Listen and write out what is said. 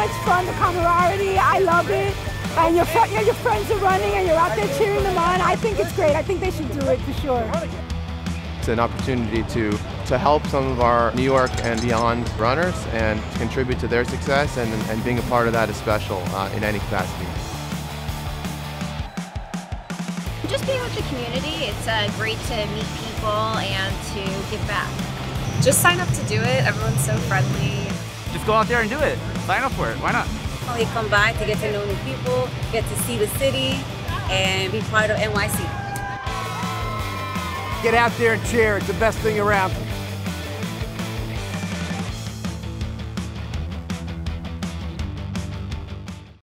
it's fun, the camaraderie. I love it. And your, fr- your friends are running and you're out there cheering them on. I think it's great. I think they should do it for sure. It's an opportunity to, to help some of our New York and beyond runners and contribute to their success, and, and being a part of that is special uh, in any capacity. Just being with the community, it's uh, great to meet people and to give back. Just sign up to do it. Everyone's so friendly. Just go out there and do it. Sign up for it. Why not? Oh, we come by to get to know new people, get to see the city, and be part of NYC. Get out there and cheer. It's the best thing around.